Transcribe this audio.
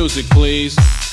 music, please.